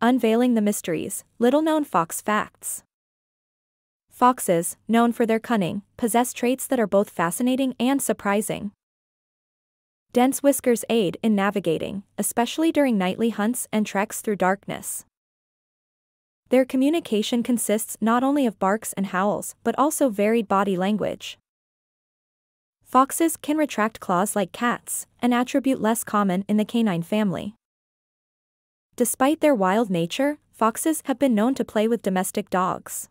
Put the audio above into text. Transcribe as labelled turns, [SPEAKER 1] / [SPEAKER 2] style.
[SPEAKER 1] Unveiling the mysteries, little known fox facts. Foxes, known for their cunning, possess traits that are both fascinating and surprising. Dense whiskers aid in navigating, especially during nightly hunts and treks through darkness. Their communication consists not only of barks and howls, but also varied body language. Foxes can retract claws like cats, an attribute less common in the canine family. Despite their wild nature, foxes have been known to play with domestic dogs.